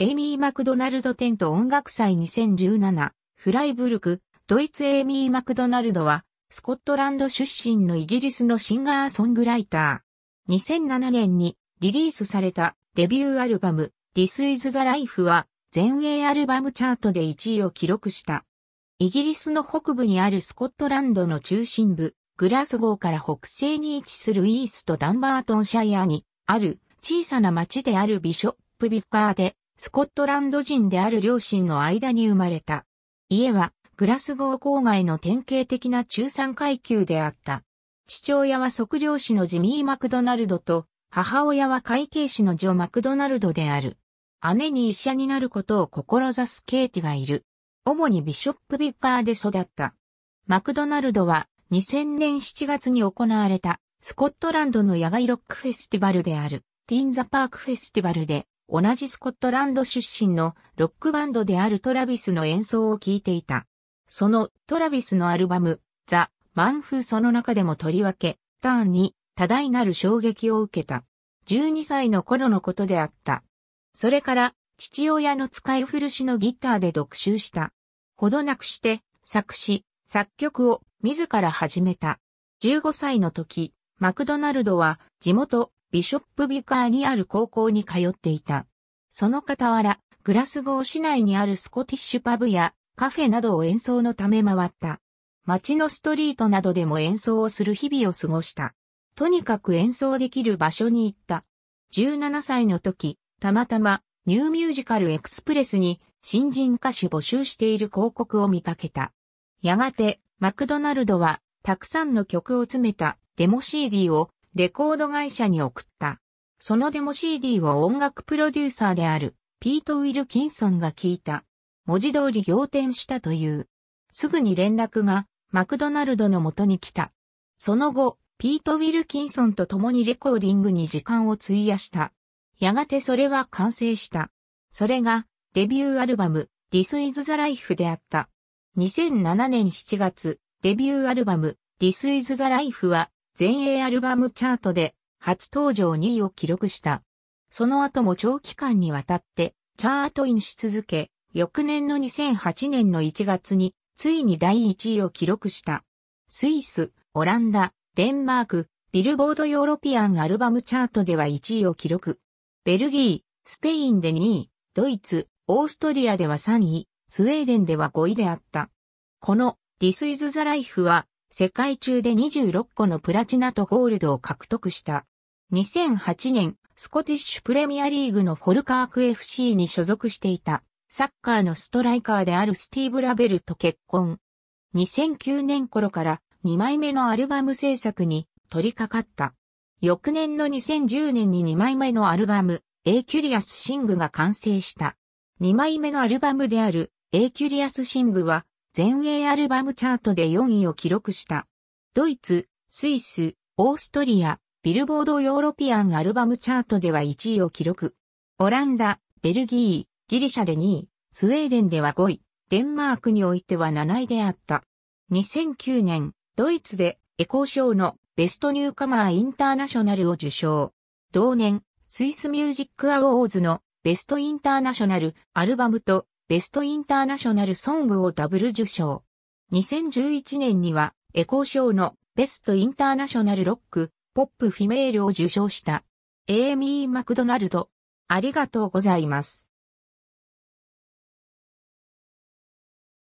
エイミー・マクドナルドテント音楽祭2017、フライブルク、ドイツエイミー・マクドナルドは、スコットランド出身のイギリスのシンガーソングライター。2007年にリリースされたデビューアルバム This is the Life は全英アルバムチャートで1位を記録した。イギリスの北部にあるスコットランドの中心部、グラスゴーから北西に位置するイーストダンバートンシャイアにある小さな町であるビショップビッカーでスコットランド人である両親の間に生まれた。家はグラスゴー郊外の典型的な中産階級であった。父親は測量士のジミー・マクドナルドと母親は会計士のジョ・マクドナルドである。姉に医者になることを志すケイティがいる。主にビショップビッカーで育った。マクドナルドは2000年7月に行われたスコットランドの野外ロックフェスティバルであるティンザパークフェスティバルで同じスコットランド出身のロックバンドであるトラビスの演奏を聴いていた。そのトラビスのアルバムザ・マンフーその中でもとりわけターンに多大なる衝撃を受けた。12歳の頃のことであった。それから父親の使い古しのギターで読習した。ほどなくして作詞、作曲を自ら始めた。15歳の時、マクドナルドは地元ビショップビカーにある高校に通っていた。その傍ら、グラスゴー市内にあるスコティッシュパブやカフェなどを演奏のため回った。街のストリートなどでも演奏をする日々を過ごした。とにかく演奏できる場所に行った。17歳の時、たまたまニューミュージカルエクスプレスに新人歌手募集している広告を見かけた。やがて、マクドナルドは、たくさんの曲を詰めたデモ CD をレコード会社に送った。そのデモ CD を音楽プロデューサーであるピート・ウィルキンソンが聞いた。文字通り仰天したという。すぐに連絡がマクドナルドの元に来た。その後、ピート・ウィルキンソンと共にレコーディングに時間を費やした。やがてそれは完成した。それがデビューアルバム This is the Life であった。2007年7月、デビューアルバム This is the Life は全英アルバムチャートで初登場2位を記録した。その後も長期間にわたってチャートインし続け、翌年の2008年の1月についに第1位を記録した。スイス、オランダ、デンマーク、ビルボードヨーロピアンアルバムチャートでは1位を記録。ベルギー、スペインで2位、ドイツ、オーストリアでは3位、スウェーデンでは5位であった。この This is the Life は世界中で26個のプラチナとゴールドを獲得した。2008年、スコティッシュプレミアリーグのフォルカーク FC に所属していた、サッカーのストライカーであるスティーブ・ラベルと結婚。2009年頃から2枚目のアルバム制作に取り掛かった。翌年の2010年に2枚目のアルバム、 A Curious Thing が完成した。2枚目のアルバムである、 A Curious Thing は、全英アルバムチャートで4位を記録した。ドイツ、スイス、オーストリア、ビルボードヨーロピアンアルバムチャートでは1位を記録。オランダ、ベルギー、ギリシャで2位、スウェーデンでは5位、デンマークにおいては7位であった。2009年、ドイツでエコー賞の Best Newcomer International を受賞。同年、スイスミュージックアウォーズの Best International Album と Best International Song をダブル受賞。2011年にはエコー賞の Best International Rock、Pop Female を受賞した。エイミー・マクドナルド。ありがとうございます。